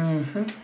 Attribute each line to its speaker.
Speaker 1: 嗯哼。